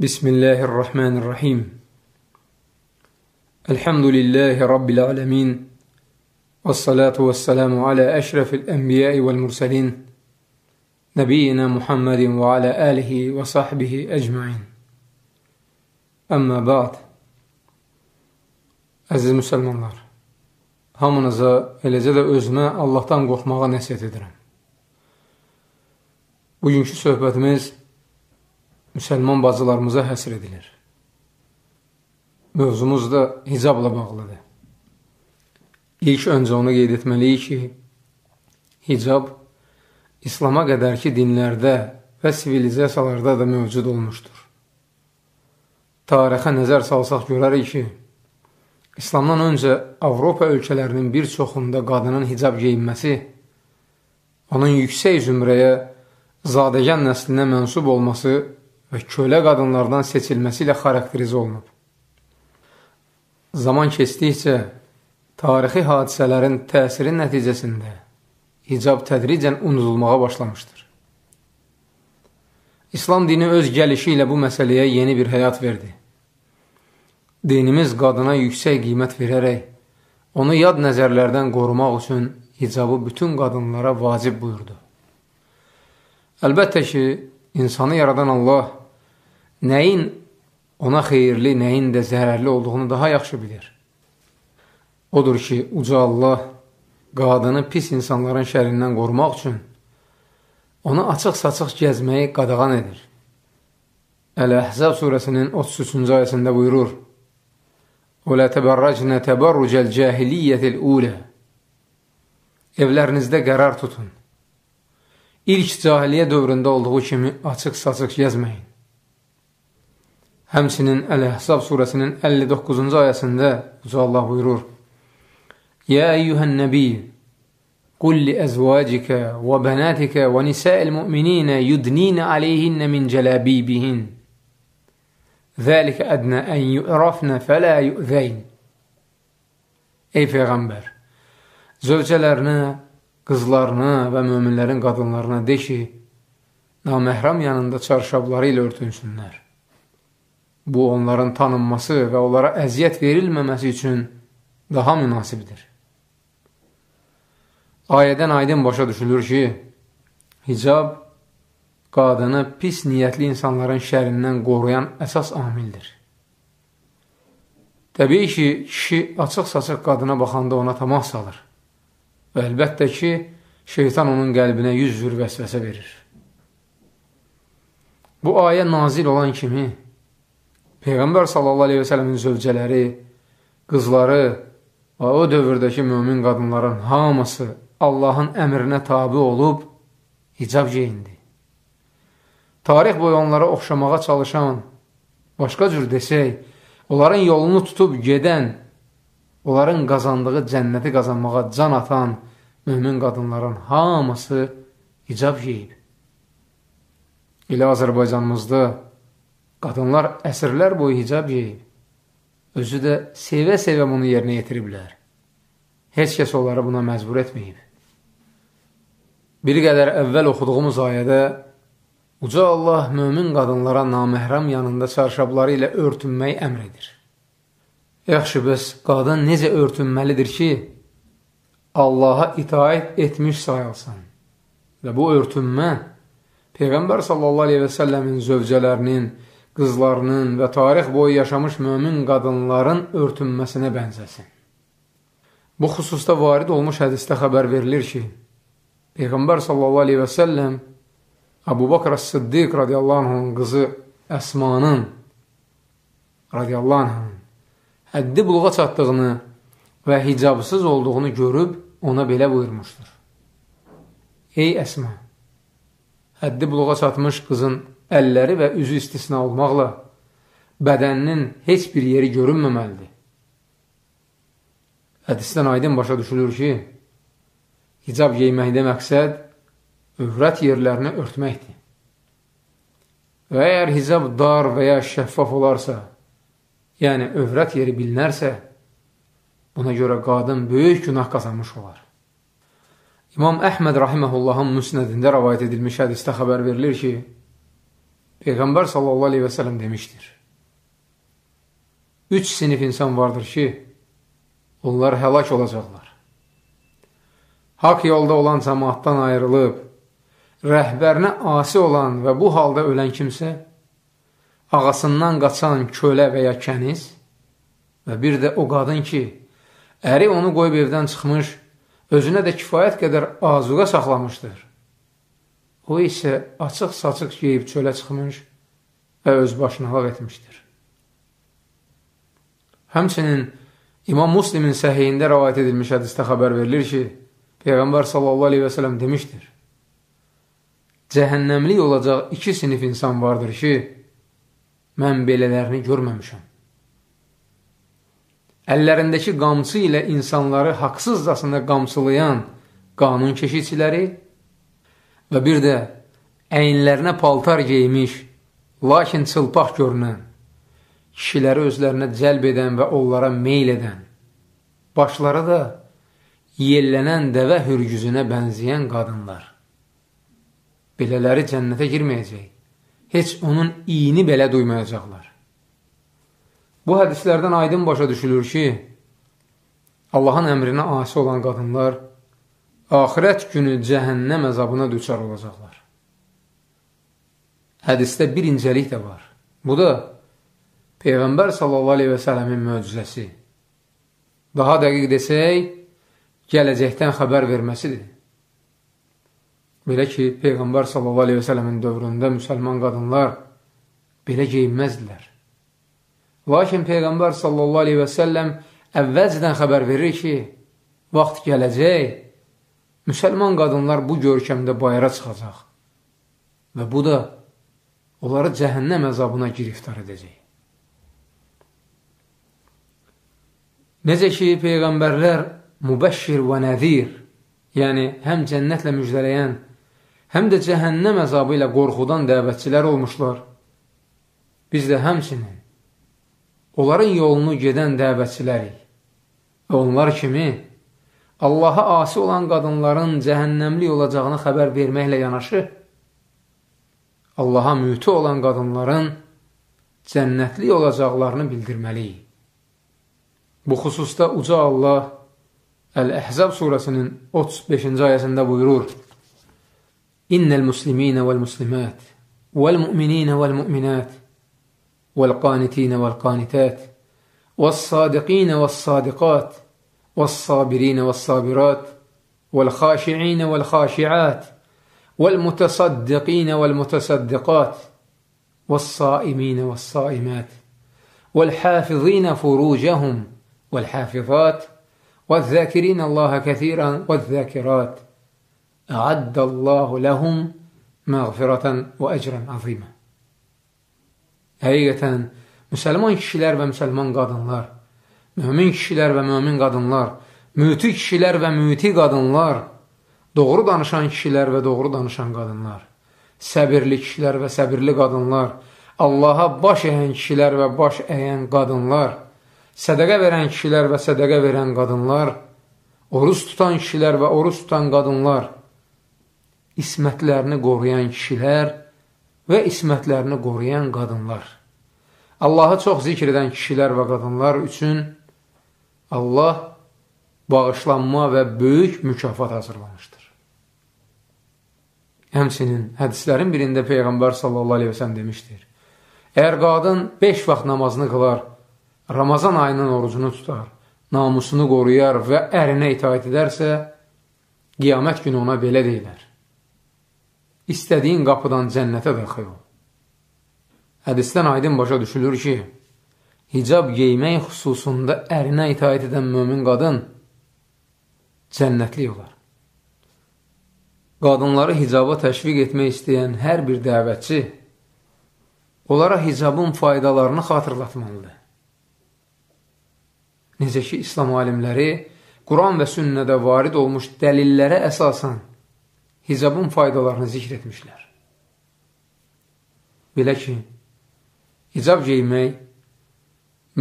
بسم الله الرحمن الرحيم الحمد لله رب العالمين والصلاة والسلام على أشرف الأنبياء والمرسلين نبينا محمد وعلى آله وصحبه أجمعين Əmmə ba'd Əziz müsəlmanlar Hamınıza, eləcə də özümə Allahdan qorxmağa nəsiyyət edirəm. Bugünkü söhbətimiz müsəlman bacılarımıza həsr edilir. Mövzumuz da hicabla bağlıdır. İlk öncə onu qeyd etməliyik ki, hicab İslama qədərki dinlərdə və sivilizasiyalarda da mövcud olmuşdur. Tarixə nəzər salsaq görərik ki, İslamdan öncə Avropa ölkələrinin bir çoxunda qadının hicab geyinməsi onun yüksək zümrəyə zadəgən nəslinə mənsub olması və kölə qadınlardan seçilməsi ilə xarakterizə olunub. Zaman keçdikcə tarixi hadisələrin təsiri nəticəsində hicab tədricən unudulmağa başlamışdır. İslam dini öz gəlişi ilə bu məsələyə yeni bir həyat verdi. Dinimiz qadına yüksək qiymət verərək, onu yad nəzərlərdən qorumaq üçün hicabı bütün qadınlara vacib buyurdu. Əlbəttə ki, insanı yaradan Allah nəyin ona xeyirli, nəyin də zərərli olduğunu daha yaxşı bilir. Odur ki, uca Allah qadını pis insanların şərindən qorumaq üçün onu açıq-saçıq gəzməyi qadağan edir. Əl-Əhzab surəsinin 33-cü ayəsində buyurur, وَلَا تَبَرَّجْنَ تَبَرُّجَ الْجَاهِلِيَّةِ الْعُولَى Evlərinizdə qərar tutun. İlk cahiliyə dövründə olduğu kimi açıq-saçıq gəzməyin. Həmsinin Əl-Əhzab surəsinin 59-cu ayəsində Uca Allah buyurur, Yə əyyuhən nəbi, qul li əzvacikə və bənətikə və nisəl mümininə yudninə aleyhinnə min cələbibihin. Zəlikə ədnə ən yu'rafnə fələ yu'zəyn. Ey Peyğəmbər, zövcələrinə, qızlarına və möminlərin qadınlarına de ki, naməhrəm yanında çarşabları ilə örtünsünlər. Bu, onların tanınması və onlara əziyyət verilməməsi üçün daha münasibdir. Ayədən aydın başa düşülür ki, hicab qadını pis niyyətli insanların şərindən qoruyan əsas amildir. Təbii ki, kişi açıq-saçıq qadına baxanda ona tamah salır və əlbəttə ki, şeytan onun qəlbinə yüz cür vəsvəsə verir. Bu ayə nazil olan kimi, Peyğəmbər sallallahu aleyhi və sələmin zövcələri, qızları və o dövrdəki mömin qadınların hamısı Allahın əmrinə tabi olub hicab geyindi. Tarix boyu onlara oxşamağa çalışan, başqa cür desək, onların yolunu tutub gedən, onların qazandığı cənnəti qazanmağa can atan mümin qadınların hamısı hicab geyib. Elə Azərbaycanımızda qadınlar əsrlər boyu hicab geyib. Özü də sevə-sevə bunu yerinə yetiriblər. Heç kəs onları buna məcbur etməyib. Bir qədər əvvəl oxuduğumuz ayədə Uca Allah mömin qadınlara naməhrəm yanında çarşabları ilə örtünməyi əmr edir. Yaxşı, bəs qadın necə örtünməlidir ki, Allaha itaət etmiş sayılsın? Və bu örtünmə Peyğəmbər sallallahu aleyhi və səlləmin zövcələrinin, qızlarının və tarix boyu yaşamış mömin qadınların örtünməsinə bənzəsin. Bu xüsusda varid olmuş hədistə xəbər verilir ki, Peyğəmbər sallallahu aleyhi və səlləm Əbu Bakr As-Siddiq radiyallahu anhın qızı Əsmanın radiyallahu anhın həddi buluğa çatdığını və hicabsız olduğunu görüb ona belə buyurmuşdur. Ey Əsma, həddi buluğa çatmış qızın əlləri və üzü istisna olmaqla bədəninin heç bir yeri görünməməlidir. Hədisdən aydın başa düşülür ki, hicab geyməkdə məqsəd övrət yerlərini örtməkdir. Və əgər hicab dar və ya şəffaf olarsa, yəni övrət yeri bilinərsə, buna görə qadın böyük günah qazanmış olar. İmam Əhməd Rahiməhullahın müsnədində rəvayət edilmiş hədistə xəbər verilir ki, Peyğəmbər sallallahu aleyhi və sələm demişdir. Üç sinif insan vardır ki, onlar həlak olacaqlar. Haq yolda olan cəmaatdan ayrılıb, rəhbərinə asi olan və bu halda ölən kimsə, ağasından qaçan kölə və ya kəniz və bir də o qadın ki, əri onu qoyub evdən çıxmış, özünə də kifayət qədər azuqa saxlamışdır. O isə açıq-saçıq geyib çölə çıxmış və öz başınalıq etmişdir. Həmçinin İmam Muslimin səhiyində rəvayət edilmiş hədistə xəbər verilir ki, Peyğəmbər sallallahu aleyhi və sələm demişdir, Cəhənnəmlik olacaq iki sinif insan vardır ki, mən belələrini görməmişəm. Əllərindəki qamçı ilə insanları haqsızcasına qamçılayan qanun keşikçiləri və bir də əyinlərinə paltar geymiş, lakin çılpaq görünən, kişiləri özlərinə cəlb edən və onlara meyl edən, başları da yellənən dəvə hürgüzünə bənzəyən qadınlar. Belələri cənnətə girməyəcək, heç onun iyini belə duymayacaqlar. Bu hədislərdən aydın başa düşülür ki, Allahın əmrinə asi olan qadınlar axirət günü cəhənnəm əzabına düçar olacaqlar. Hədisdə bir incəlik də var. Bu da Peyğəmbər sallallahu aleyhi və sələmin möcüzəsi. Daha dəqiq desək, gələcəkdən xəbər verməsidir. Belə ki, Peyğəmbər sallallahu aleyhi və sələmin dövründə müsəlman qadınlar belə geyinməzdilər. Lakin Peyğəmbər sallallahu aleyhi və səlləm əvvəlcədən xəbər verir ki, vaxt gələcək, müsəlman qadınlar bu görkəmdə bayıra çıxacaq və bu da onları cəhənnəm əzabına giriftar edəcək. Necə ki, Peyğəmbərlər mübəşşir və nəzir, yəni həm cənnətlə müjdələyən, həm də cəhənnəm əzabı ilə qorxudan dəvətçilər olmuşlar. Biz də həmçinin onların yolunu gedən dəvətçilərik və onlar kimi Allaha asi olan qadınların cəhənnəmli olacağını xəbər verməklə yanaşı, Allaha mütü olan qadınların cənnətli olacaqlarını bildirməliyik. Bu xüsusda Uca Allah Əl-Əhzab surəsinin 35-ci ayəsində buyurur, İnnəl musliminə vəl-muslimət vəl-müminə vəl-müminət vəl-qanitinə vəl-qanitət vəl-sadiqinə vəl-sadiqat والصابرين والصابرات والخاشعين والخاشعات والمتصدقين والمتصدقات والصائمين والصائمات والحافظين فروجهم والحافظات والذاكرين الله كثيرا والذاكرات. أعد الله لهم مغفرة وأجرا عظيما. Həqiqətən, müsəlman kişilər və müsəlman qadınlar mömin kişilər və mömin qadınlar, müti kişilər və müti qadınlar, doğru danışan kişilər və doğru danışan qadınlar, səbirli kişilər və səbirli qadınlar, Allaha baş əyən kişilər və baş əyən qadınlar, sədəqə verən kişilər və sədəqə verən qadınlar, oruz tutan kişilər və oruz tutan qadınlar, ismətlərini qoruyan kişilər və ismətlərini qoruyan qadınlar. Allahı çox zikr edən kişilər və qadınlar üçün Allah bağışlanma və böyük mükafat hazırlamışdır. Həmsinin hədislərin birində Peyğəmbər sallallahu aleyhi və sələm demişdir. Əgər qadın 5 vaxt namazını qılar, Ramazan ayının orucunu tutar, namusunu qoruyar və ərinə itaət edərsə, qiyamət günü ona belə deyilər. İstədiyin qapıdan cənnətə daxil ol. Hədisdən aydın başa düşülür ki, hicab geymək xüsusunda ərinə itaət edən mömin qadın cənnətlik olar. Qadınları hicaba təşviq etmək istəyən hər bir dəvətçi onlara hicabın faydalarını xatırlatmalıdır. Necə ki, İslam alimləri Quran və sünnədə varid olmuş dəlillərə əsasən hicabın faydalarını zikr etmişlər. Belə ki, hicab geymək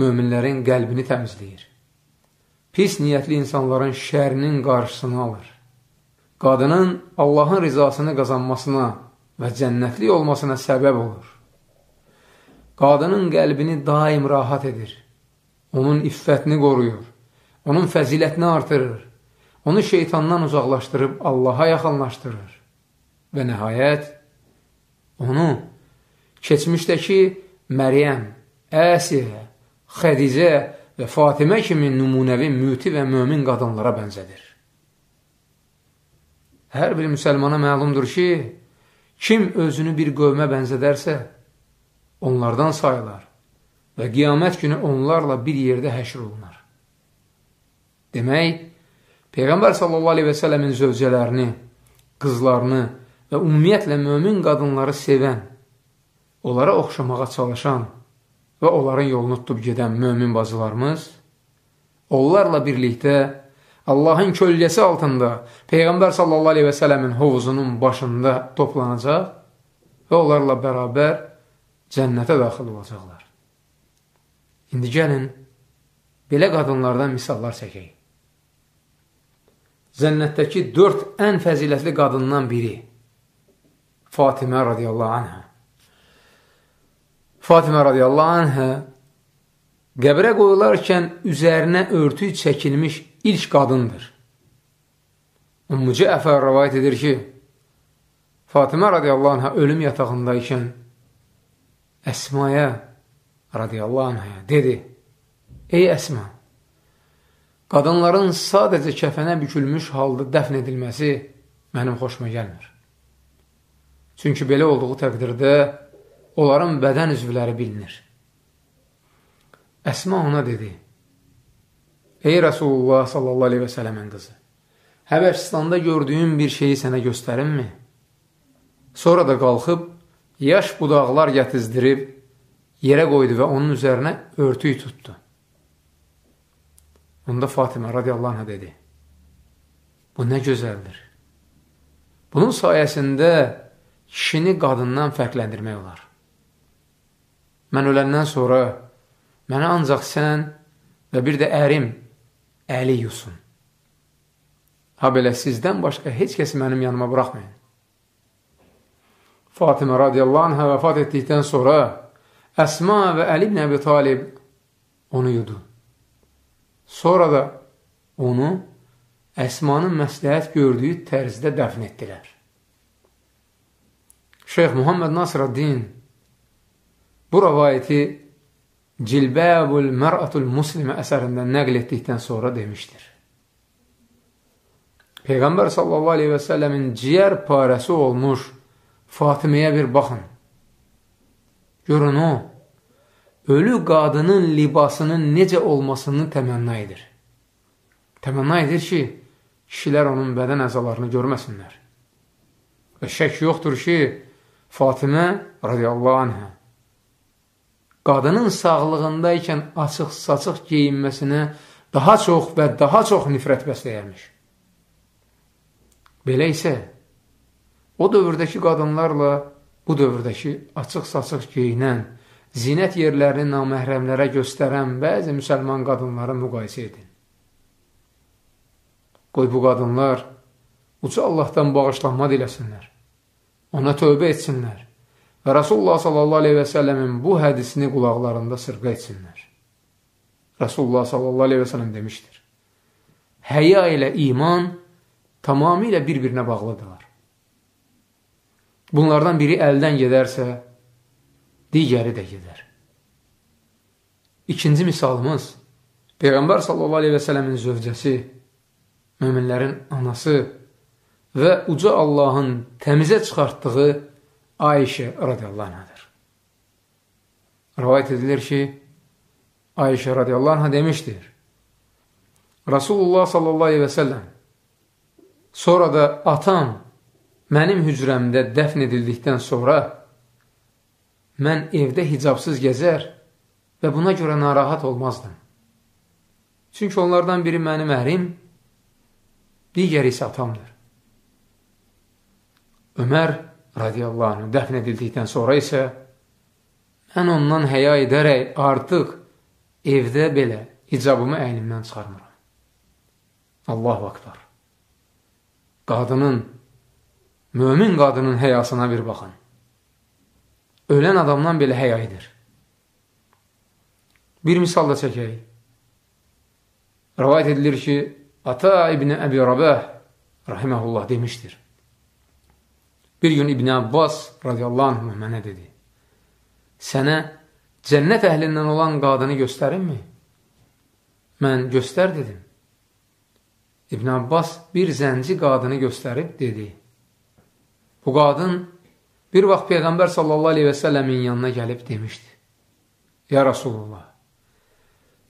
möminlərin qəlbini təmizləyir. Pis niyyətli insanların şərinin qarşısını alır. Qadının Allahın rizasını qazanmasına və cənnətli olmasına səbəb olur. qadının qəlbini daim rahat edir. Onun iffətini qoruyur. Onun fəzilətini artırır. Onu şeytandan uzaqlaşdırıb Allaha yaxınlaşdırır. Və nəhayət, onu keçmişdəki Məryəm,Əsiyə, Xədicə və Fatimə kimi nümunəvi, müti və mömin qadınlara bənzədir. Hər bir müsəlmana məlumdur ki, kim özünü bir qövmə bənzədərsə, onlardan sayılar və qiyamət günü onlarla bir yerdə həşr olunar. Demək, Peyğəmbər sallallahu aleyhi və sələmin zövcələrini, qızlarını və ümumiyyətlə mömin qadınları sevən, onlara oxşamağa çalışan və onların yolunu tutub gedən mömin bacılarımız, onlarla birlikdə Allahın kölgəsi altında Peyğəmbər sallallahu aleyhi və sələmin hovuzunun başında toplanacaq və onlarla bərabər cənnətə daxil olacaqlar. İndi gəlin, belə qadınlardan misallar çəkək. Cənnətdəki dörd ən fəzilətli qadından biri Fatimə radiyallahu anhə. Fatimə radiyallahu anhə qəbrə qoyularkən üzərinə örtü çəkilmiş ilk qadındır. Ümmü Cəfər rəvayət edir ki, Fatimə radiyallahu anhə ölüm yatağındaykən Əsmaya radiyallahu anhə dedi, Ey Əsma, qadınların sadəcə kəfənə bükülmüş halda dəfn edilməsi mənim xoşuma gəlmir. Çünki belə olduğu təqdirdə onların bədən üzvləri bilinir. Əsma ona dedi, Ey Rasulullah sallallahu aleyhi və sələmin qızı, Həbəşistanda gördüyün bir şeyi sənə göstərinmi? Sonra da qalxıb, yaş budaqlar yətizdirib, yerə qoydu və onun üzərinə örtüyü tutdu. Onda Fatimə radiyallahu anh dedi, bu nə gözəldir. Bunun sayəsində kişini qadından fərqləndirmək olar. Mən öləndən sonra mənə ancaq sən və bir də ərim əli yusun. Ha belə sizdən başqa heç kəsi mənim yanıma buraxmayın. Fatimə radiyallahu anhə vəfat etdikdən sonra Əsma və Əli ibn Əbi Talib onu yudu. Sonra da onu Əsmanın məsləhət gördüyü tərzdə dəfn etdilər. Şeyx Muhammed Nasraddin bu rəvayəti Cilbəbul Mər'atul Muslimə əsərində nəql etdikdən sonra demişdir. Peyğəmbər sallallahu aleyhi və səlləmin ciyər parəsi olmuş Fatiməyə bir baxın. Görün o, ölü qadının libasının necə olmasını təmənna edir. Təmənna edir ki, kişilər onun bədən əzalarını görməsinlər. Və şək yoxdur ki, Fatimə radiyallahu anhə qadının sağlığındaykən açıq-saçıq geyinməsinə daha çox və daha çox nifrət bəsləyərmiş. Belə isə, o dövrdəki qadınlarla bu dövrdəki açıq-saçıq geyinən, zinət yerlərini naməhrəmlərə göstərən bəzi müsəlman qadınları müqayisə edin. Qoy bu qadınlar uca Allahdan bağışlanma diləsinlər, ona tövbə etsinlər və Rasulullah sallallahu aleyhi və səlləmin bu hədisini qulaqlarında sırqa etsinlər. Rasulullah sallallahu aleyhi və səlləm demişdir. Həya ilə iman tamamilə bir-birinə bağlıdırlar. Bunlardan biri əldən gedərsə, digəri də gedər. İkinci misalımız, Peyğəmbər sallallahu aleyhi və sələmin zövcəsi, möminlərin anası və uca Allahın təmizə çıxartdığı Ayşə radiyallahu anhadır. Rivayət edilir ki, Ayşə radiyallahu anha demişdir. Rasulullah sallallahu aleyhi və səlləm sonra da atam mənim hücrəmdə dəfn edildikdən sonra mən evdə hicabsız gəzər və buna görə narahat olmazdım. Çünki onlardan biri mənim ərim, digəri isə atamdır. Ömər radiyallahu anh dəfn edildikdən sonra isə mən ondan həya edərək artıq evdə belə icabımı əynimdən çıxarmıram. Allahu akbar. Qadının, mömin qadının həyasına bir baxın. Ölən adamdan belə həya edir. Bir misal da çəkək. Rəvayət edilir ki, Ata İbni Əbi Rabah rahiməhullah demişdir. Bir gün İbni Abbas radiyallahu anh mənə dedi, sənə cənnət əhlindən olan qadını göstərinmi? Mən göstər dedim. İbn Abbas bir zənci qadını göstərib dedi, bu qadın bir vaxt Peyğəmbər sallallahu aleyhi və səlləmin yanına gəlib demişdi, Ya Rasulullah,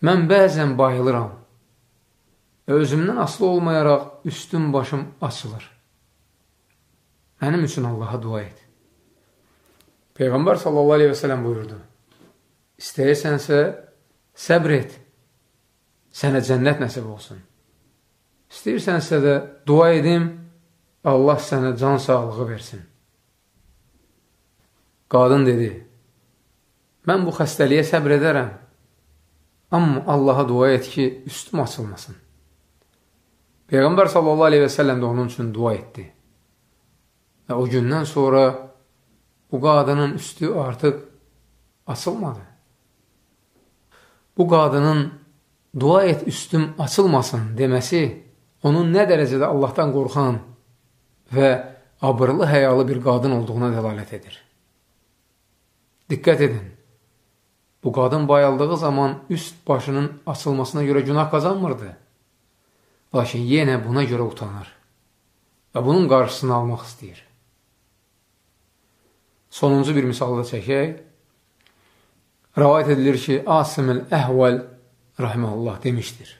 mən bəzən bayılıram özümdən asılı olmayaraq üstüm başım açılır. Mənim üçün Allaha dua et. Peyğəmbər sallallahu aleyhi və sələm buyurdu. İstəyirsənsə, səbr et. Sənə cənnət nəsib olsun. İstəyirsənsə də dua edim, Allah sənə can sağlığı versin. Qadın dedi, mən bu xəstəliyə səbr edərəm, amma Allaha dua et ki, üstüm açılmasın. Peyğəmbər sallallahu aleyhi və səlləm də onun üçün dua etdi. Və o gündən sonra bu qadının üstü artıq açılmadı. Bu qadının dua et üstüm açılmasın deməsi onun nə dərəcədə Allahdan qorxan və abırlı həyalı bir qadın olduğuna dəlalət edir. Diqqət edin, bu qadın bayaldığı zaman üst başının açılmasına görə günah qazanmırdı. Lakin yenə buna görə utanır və bunun qarşısını almaq istəyir. Sonuncu bir misalı da çəkək. Rəvayət edilir ki, Asim el-Əhvəl rahiməhullah demişdir.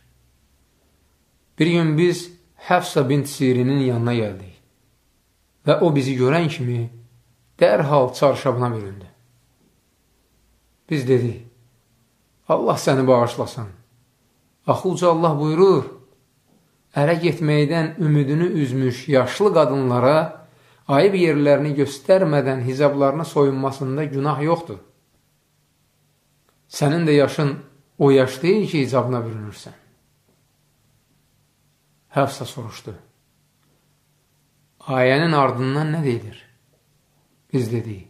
Bir gün biz Həfsə bint Sirinin yanına gəldik və o bizi görən kimi dərhal çarşabına büründü. Biz dedik, Allah səni bağışlasın. Axı uca Allah buyurur, ərə getməkdən ümidini üzmüş yaşlı qadınlara ayıb yerlərini göstərmədən hicablarına soyunmasında günah yoxdur. Sənin də yaşın o yaş deyil ki, hicabına bürünürsən. Həfsə soruşdu. Ayənin ardından nə deyilir? Biz dedik.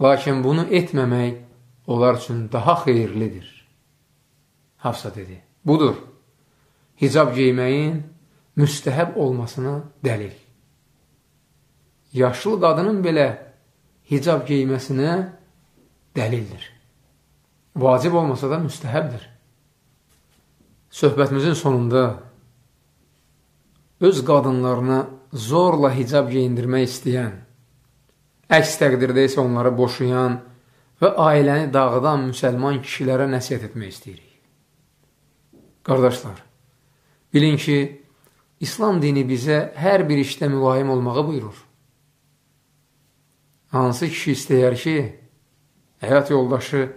Lakin bunu etməmək onlar üçün daha xeyirlidir. Hafsa dedi. Budur hicab geyməyin müstəhəb olmasına dəlil. Yaşlı qadının belə hicab geyməsinə dəlildir. Vacib olmasa da müstəhəbdir. Söhbətimizin sonunda öz qadınlarına zorla hicab geyindirmək istəyən, əks təqdirdə isə onları boşayan və ailəni dağıdan müsəlman kişilərə nəsiyyət etmək istəyirik. Qardaşlar, Bilin ki, İslam dini bizə hər bir işdə mülayim olmağı buyurur. Hansı kişi istəyər ki, həyat yoldaşı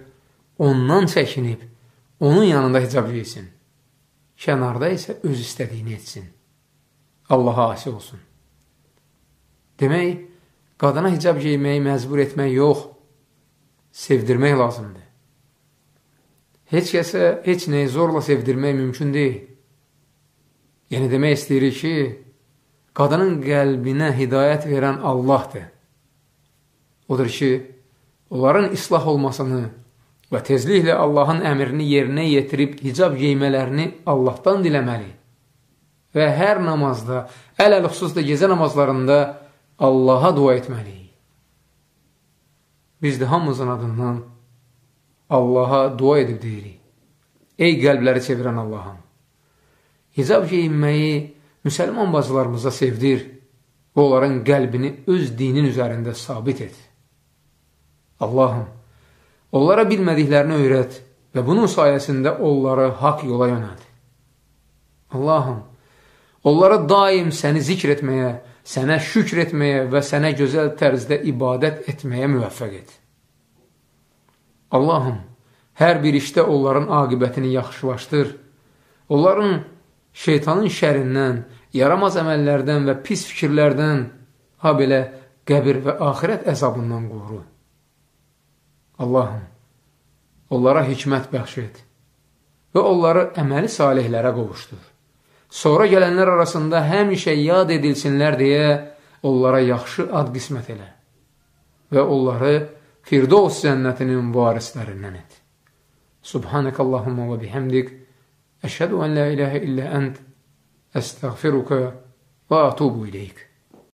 ondan çəkinib, onun yanında hicab geysin. Kənarda isə öz istədiyini etsin. Allaha asi olsun. Demək, qadına hicab geyməyi məcbur etmək yox, sevdirmək lazımdır. Heç kəsə heç nəyi zorla sevdirmək mümkün deyil. Yəni demək istəyirik ki, qadının qəlbinə hidayət verən Allahdır. Odur ki, onların islah olmasını və tezliklə Allahın əmrini yerinə yetirib hicab geymələrini Allahdan diləməli və hər namazda, əl-əl xüsusda gecə namazlarında Allaha dua etməliyik. Biz də hamımızın adından Allaha dua edib deyirik. Ey qəlbləri çevirən Allahım! hicab geyinməyi müsəlman bacılarımıza sevdir və onların qəlbini öz dinin üzərində sabit et. Allahım, onlara bilmədiklərini öyrət və bunun sayəsində onları haqq yola yönəld. Allahım, onlara daim səni zikr etməyə, sənə şükr etməyə və sənə gözəl tərzdə ibadət etməyə müvəffəq et. Allahım, hər bir işdə onların aqibətini yaxşılaşdır, onların şeytanın şərindən, yaramaz əməllərdən və pis fikirlərdən, ha belə qəbir və axirət əzabından qoru. Allahım, onlara hikmət bəxş et və onları əməli salihlərə qovuşdur. Sonra gələnlər arasında həmişə yad edilsinlər deyə onlara yaxşı ad qismət elə və onları Firdovs cənnətinin varislərindən et. Subhanəkallahumma və bihamdik. Əşhədu ən la ilahə illə ənt. Əstəğfiruka və atubu ileyk.